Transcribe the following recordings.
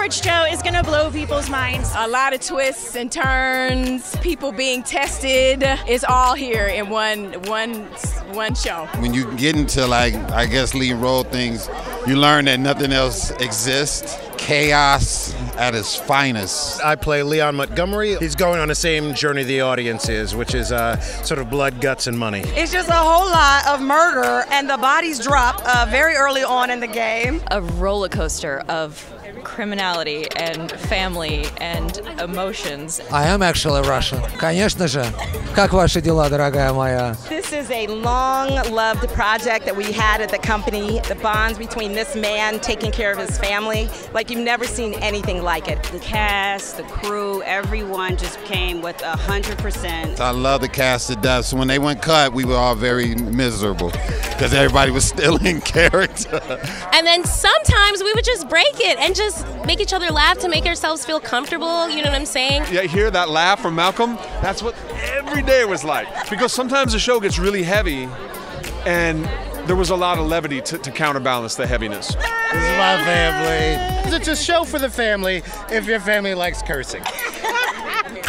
Average Joe is going to blow people's minds. A lot of twists and turns, people being tested. It's all here in one one one show. When you get into like I guess lead role things, you learn that nothing else exists Chaos at its finest. I play Leon Montgomery. He's going on the same journey the audience is, which is uh, sort of blood, guts, and money. It's just a whole lot of murder, and the bodies drop uh, very early on in the game. A roller coaster of criminality and family and emotions. I am actually Russian. Конечно же. Как ваши дела, дорогая моя? This is a long-loved project that we had at the company. The bonds between this man taking care of his family, like you've never seen anything like it. The cast, the crew, everyone just came with a hundred percent. I love the cast to death. So when they went cut, we were all very miserable because everybody was still in character. And then sometimes we would just break it and just make each other laugh to make ourselves feel comfortable. You know what I'm saying? Yeah, hear that laugh from Malcolm? That's what every day was like. Because sometimes the show gets really heavy, and there was a lot of levity to, to counterbalance the heaviness. This is my family. It's a show for the family if your family likes cursing.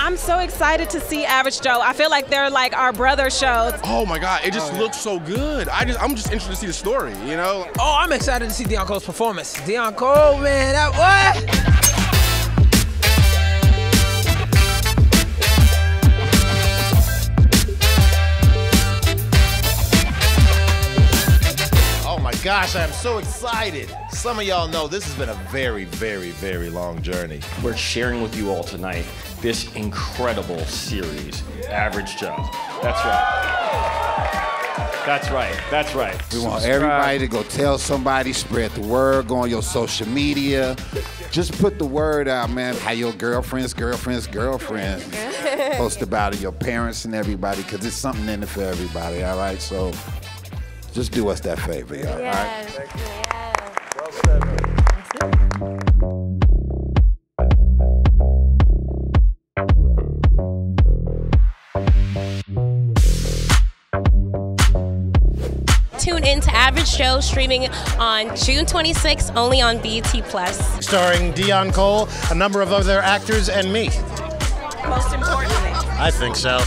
I'm so excited to see Average Joe. I feel like they're like our brother shows. Oh my God, it just oh, looks so good. I just, I'm just interested to see the story, you know? Oh, I'm excited to see Deon Cole's performance. Deon Cole, man, that what? Gosh, I am so excited. Some of y'all know this has been a very, very, very long journey. We're sharing with you all tonight this incredible series, Average Joe. That's right. That's right. That's right. We want everybody to go tell somebody, spread the word, go on your social media. Just put the word out, man. How your girlfriends, girlfriends, girlfriends post about it, your parents and everybody, because it's something in it for everybody, all right? So just do us that favor, y'all, all right? Tune in to Average Joe streaming on June 26th only on BET Plus. Starring Deon Cole, a number of other actors, and me. Most importantly. I think so.